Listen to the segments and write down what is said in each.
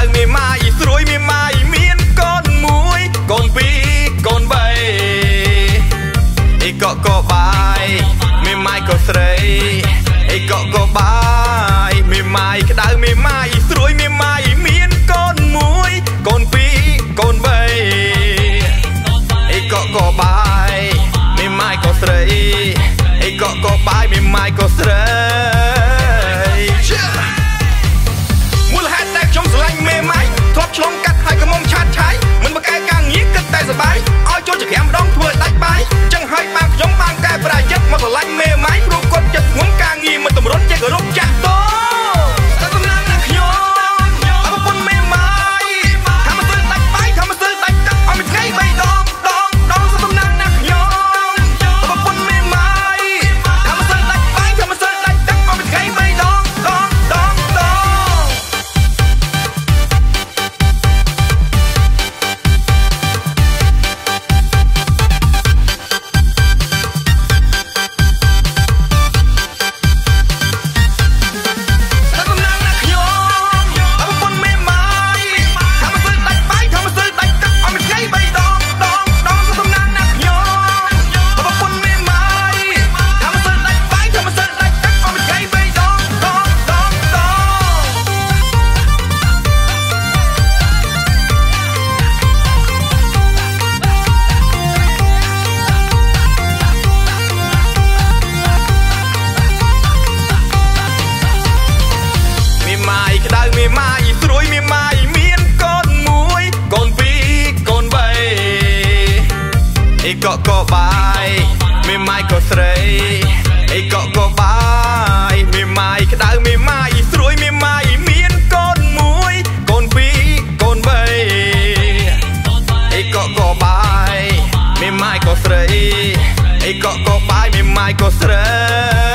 ៅមេម៉ាយស្រួយមេម៉ាយមានកូនមួយកូនពីរកូនបីអីកកកបាយមេម៉ាយក៏ស្រីអីកក អីកកកបាយមីម៉ាយក៏ស្រីអីកកកបាយមីម៉ាយក្តៅមីម៉ាយស្រួយមីម៉ាយមានកូនមួយកូនពីរកូនបីអីកកកបាយមីម៉ាយក៏ស្រីអីកកកបាយមីម៉ាយក៏ស្រី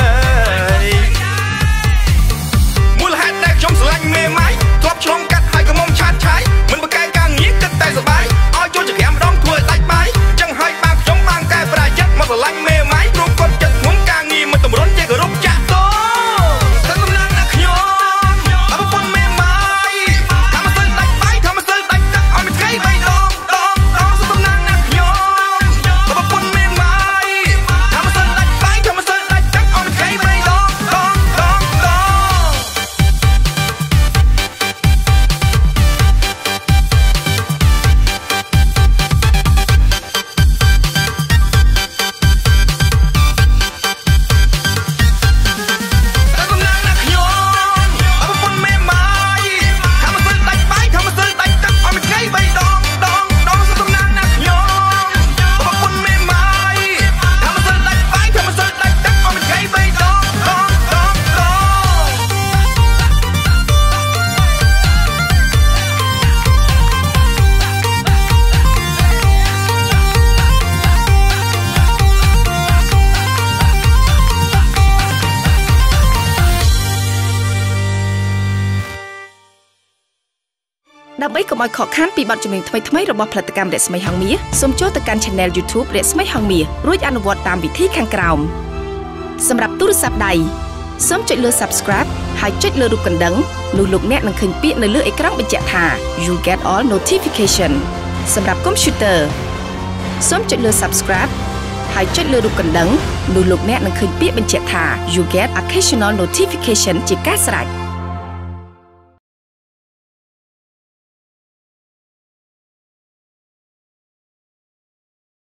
ដើម្បីកុំឲ្យខកខានពីបទចម្រៀងថ្មីៗរបស់ផលិតកម្មរស្មីហងមាសសូមចូលទៅកាន់ Channel YouTube រស្មីហងមាសរួចអនុវត្តតាមវិធីខាងក្រោមសម្រាប់ទូរស័ព្ទដៃសូមចុចលើ Subscribe ហើយចុចលើរូបកណ្ដឹងនោះលោកអ្នកនឹងឃើញពាក្យនៅលើអេក្រង់បញ្ជាក់ថា You get all notification សម្រាប់ Computer សូមចុចលើ Subscribe ហើយចុចលើរូបកណ្ដឹងនោះលោកអ្នកនឹងឃើញពាក្យបញ្ជាក់ថា You get occasional notification ជាការស្រេច។